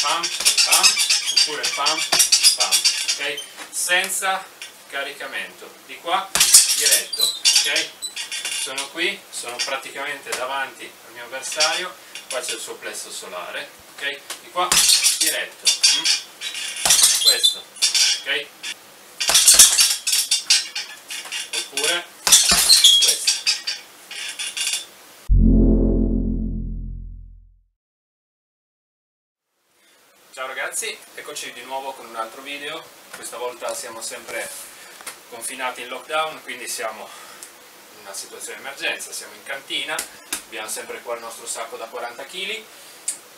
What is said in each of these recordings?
pam, pam, oppure pam, pam, ok? Senza caricamento, di qua diretto, ok? Sono qui, sono praticamente davanti al mio avversario, qua c'è il suo plesso solare, ok? Di qua diretto, mm? questo, ok? Oppure Ciao ragazzi, eccoci di nuovo con un altro video, questa volta siamo sempre confinati in lockdown, quindi siamo in una situazione di emergenza, siamo in cantina, abbiamo sempre qua il nostro sacco da 40 kg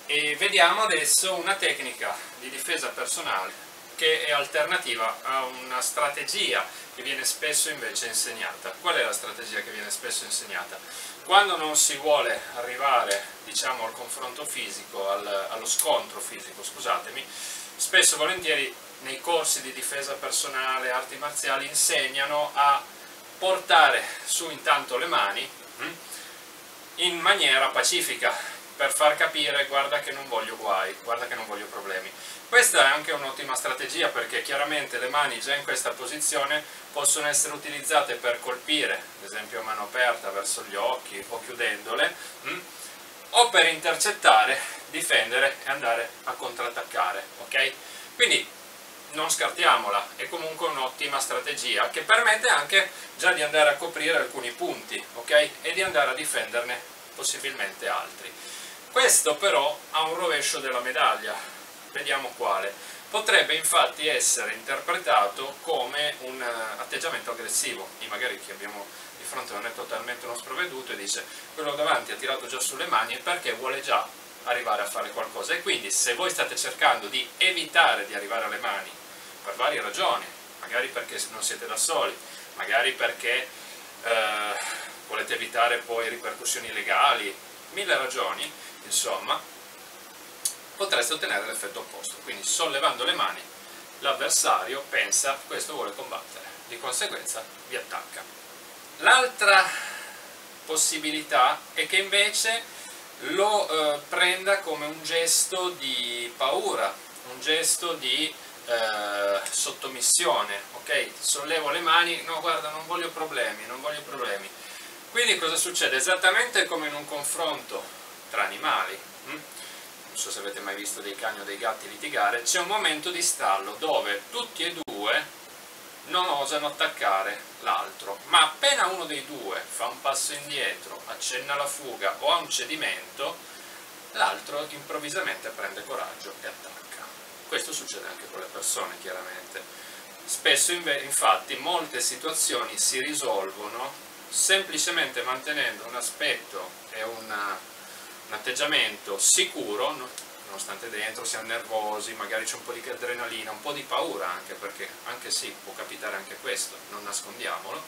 e vediamo adesso una tecnica di difesa personale che è alternativa a una strategia che viene spesso invece insegnata. Qual è la strategia che viene spesso insegnata? Quando non si vuole arrivare diciamo, al confronto fisico, al, allo scontro fisico, scusatemi, spesso e volentieri nei corsi di difesa personale, arti marziali, insegnano a portare su intanto le mani hm, in maniera pacifica, per far capire guarda che non voglio guai, guarda che non voglio problemi. Questa è anche un'ottima strategia perché chiaramente le mani già in questa posizione possono essere utilizzate per colpire, ad esempio a mano aperta verso gli occhi o chiudendole, mh? Hm, o per intercettare, difendere e andare a contrattaccare, ok? Quindi non scartiamola, è comunque un'ottima strategia che permette anche già di andare a coprire alcuni punti, ok? E di andare a difenderne possibilmente altri. Questo però ha un rovescio della medaglia, vediamo quale. Potrebbe infatti essere interpretato come un eh, atteggiamento aggressivo, e magari chi abbiamo di fronte non è totalmente uno sprovveduto e dice quello davanti ha tirato già sulle mani perché vuole già arrivare a fare qualcosa. E quindi se voi state cercando di evitare di arrivare alle mani per varie ragioni, magari perché non siete da soli, magari perché eh, volete evitare poi ripercussioni legali, mille ragioni, insomma, potreste ottenere l'effetto opposto. Quindi sollevando le mani l'avversario pensa questo vuole combattere, di conseguenza vi attacca. L'altra possibilità è che invece lo eh, prenda come un gesto di paura, un gesto di eh, sottomissione, ok? Sollevo le mani, no guarda non voglio problemi, non voglio problemi. Quindi cosa succede? Esattamente come in un confronto tra animali, hm? non so se avete mai visto dei cani o dei gatti litigare, c'è un momento di stallo dove tutti e due non osano attaccare l'altro, ma appena uno dei due fa un passo indietro, accenna la fuga o ha un cedimento, l'altro improvvisamente prende coraggio e attacca. Questo succede anche con le persone, chiaramente. Spesso infatti molte situazioni si risolvono semplicemente mantenendo un aspetto e una, un atteggiamento sicuro, nonostante dentro siamo nervosi, magari c'è un po' di adrenalina, un po' di paura anche, perché anche sì, può capitare anche questo, non nascondiamolo.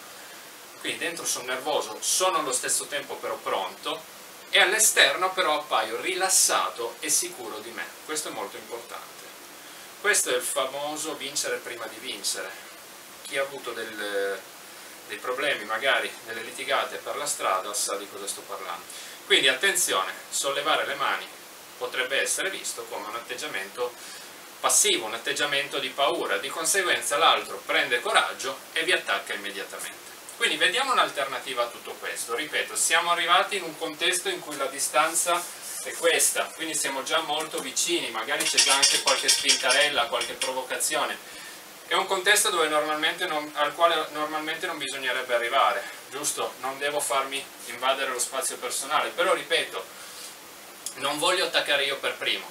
Quindi dentro sono nervoso, sono allo stesso tempo però pronto e all'esterno però appaio rilassato e sicuro di me. Questo è molto importante. Questo è il famoso vincere prima di vincere. Chi ha avuto del, dei problemi, magari delle litigate per la strada, sa di cosa sto parlando. Quindi attenzione, sollevare le mani potrebbe essere visto come un atteggiamento passivo, un atteggiamento di paura, di conseguenza l'altro prende coraggio e vi attacca immediatamente. Quindi vediamo un'alternativa a tutto questo, ripeto, siamo arrivati in un contesto in cui la distanza è questa, quindi siamo già molto vicini, magari c'è già anche qualche spintarella, qualche provocazione. È un contesto non, al quale normalmente non bisognerebbe arrivare, giusto? Non devo farmi invadere lo spazio personale, però ripeto, non voglio attaccare io per primo,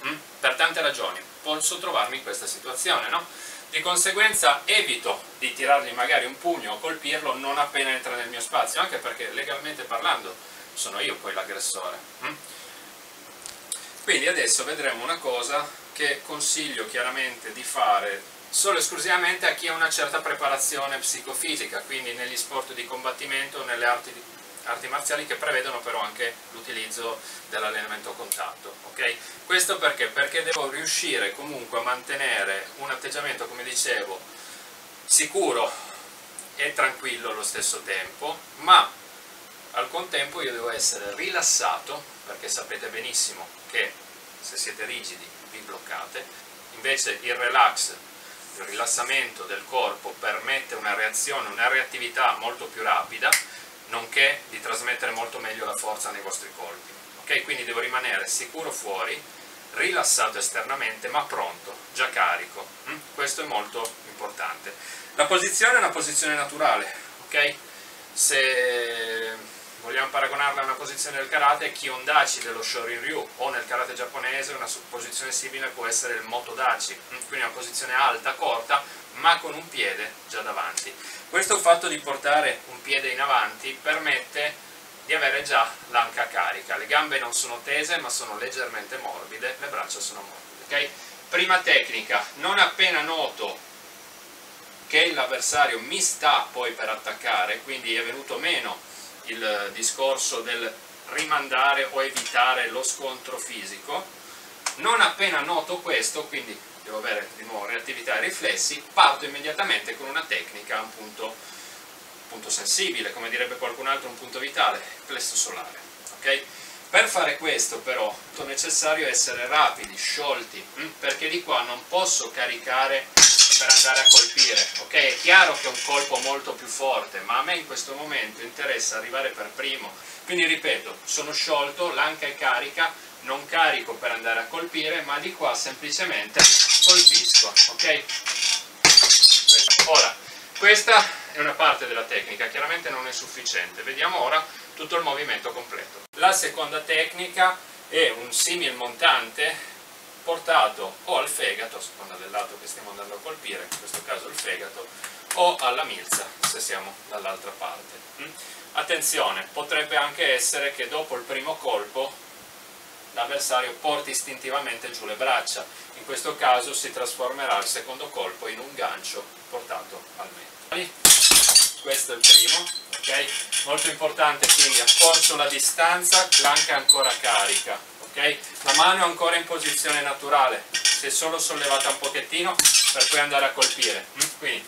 hm? per tante ragioni, posso trovarmi in questa situazione, no? Di conseguenza evito di tirargli magari un pugno o colpirlo non appena entra nel mio spazio, anche perché legalmente parlando sono io poi l'aggressore. Hm? Quindi adesso vedremo una cosa che consiglio chiaramente di fare solo e esclusivamente a chi ha una certa preparazione psicofisica, quindi negli sport di combattimento, nelle arti, arti marziali che prevedono però anche l'utilizzo dell'allenamento a contatto. Okay? Questo perché? Perché devo riuscire comunque a mantenere un atteggiamento, come dicevo, sicuro e tranquillo allo stesso tempo, ma al contempo io devo essere rilassato, perché sapete benissimo che se siete rigidi vi bloccate, invece il relax, il rilassamento del corpo permette una reazione, una reattività molto più rapida, nonché di trasmettere molto meglio la forza nei vostri colpi. Ok, quindi devo rimanere sicuro fuori, rilassato esternamente, ma pronto, già carico. Mm? Questo è molto importante. La posizione è una posizione naturale, ok? Se vogliamo paragonarla a una posizione del karate, Kiondachi dello Shorin Ryu o nel karate giapponese una posizione simile può essere il Motodachi, mm? quindi una posizione alta, corta, ma con un piede già davanti. Questo fatto di portare un piede in avanti permette di avere già l'anca carica, le gambe non sono tese ma sono leggermente morbide, le braccia sono morbide. Okay? Prima tecnica, non appena noto che l'avversario mi sta poi per attaccare, quindi è venuto meno il discorso del rimandare o evitare lo scontro fisico, non appena noto questo, quindi devo avere di nuovo reattività e riflessi, parto immediatamente con una tecnica, un punto, punto sensibile, come direbbe qualcun altro, un punto vitale, plesso solare. Okay? Per fare questo però è necessario essere rapidi, sciolti, hm? perché di qua non posso caricare per andare a colpire. Ok, è chiaro che è un colpo molto più forte, ma a me in questo momento interessa arrivare per primo. Quindi ripeto, sono sciolto, l'anca è carica, non carico per andare a colpire, ma di qua semplicemente colpisco. Ok? Ora, questa è una parte della tecnica, chiaramente non è sufficiente. Vediamo ora tutto il movimento completo. La seconda tecnica è un simil montante portato o al fegato, a seconda del lato che stiamo andando a colpire, in questo caso il fegato, o alla milza, se siamo dall'altra parte. Mm? Attenzione, potrebbe anche essere che dopo il primo colpo l'avversario porti istintivamente giù le braccia, in questo caso si trasformerà il secondo colpo in un gancio portato al mento. Questo è il primo, ok? Molto importante quindi accorcio la distanza, l'anca ancora carica, ok? La mano è ancora in posizione naturale, si è solo sollevata un pochettino per poi andare a colpire. Mm? Quindi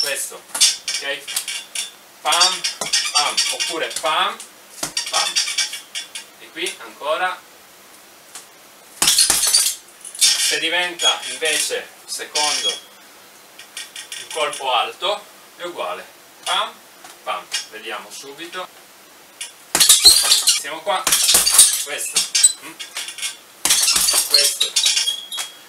questo, ok? Pam, pam, oppure pam, pam. E qui ancora. Se diventa invece secondo il colpo alto è uguale. Pam, pam. Vediamo subito. Siamo qua. Questo questo.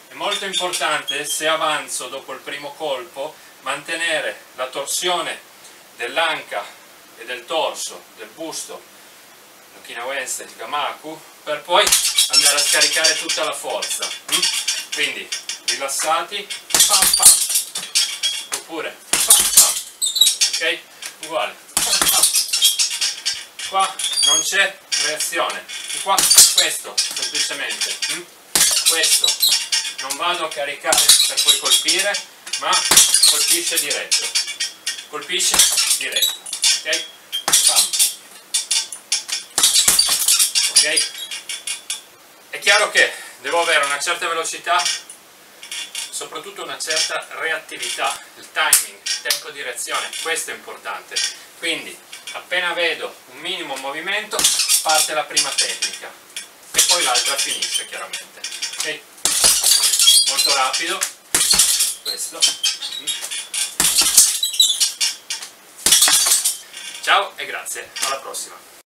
È molto importante se avanzo dopo il primo colpo mantenere la torsione dell'anca e del torso, del busto l'Okinawense di Kamaku per poi andare a scaricare tutta la forza quindi rilassati pam pam. Oppure pam pam. Ok? Uguale. Qua non c'è reazione. Qua questo semplicemente hm? questo. Non vado a caricare per poi colpire ma colpisce diretto. Colpisce diretto ok? Pam. ok? È chiaro che devo avere una certa velocità soprattutto una certa reattività il timing, il tempo di reazione questo è importante. Quindi appena vedo un minimo movimento parte la prima tecnica poi l'altra finisce chiaramente. Ok. Molto rapido. Questo. Ciao e grazie. Alla prossima